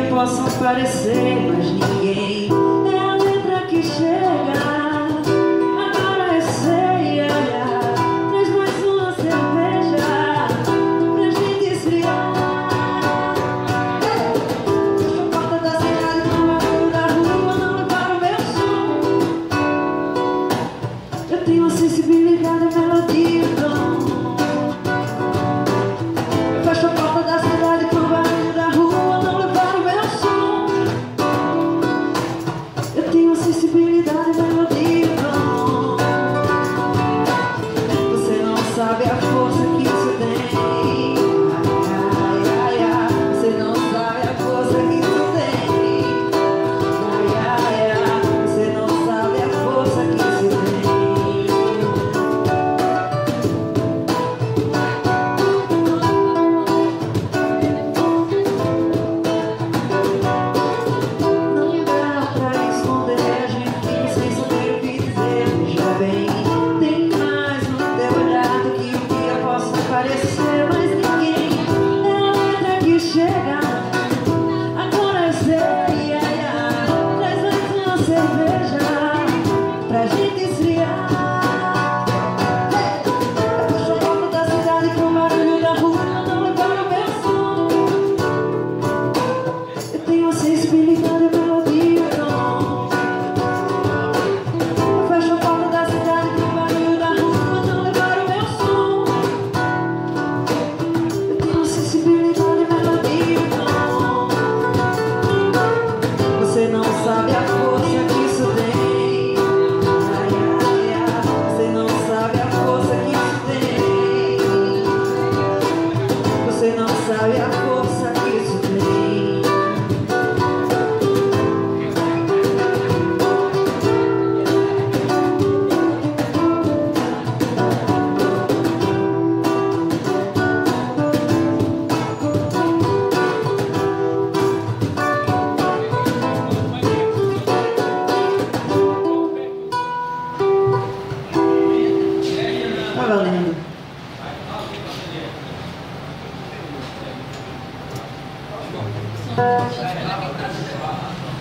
que possam parecer, mas ninguém é a letra que chega. Agora eu sei olhar, traz mais uma cerveja pra gente esfriar. Deixa a porta da cidade no barulho da rua, não para o meu som. Eu tenho a sensibilidade, a melodia, possibilidade, melodia e Você não sabe a força que things rabia 最悪なんだけど。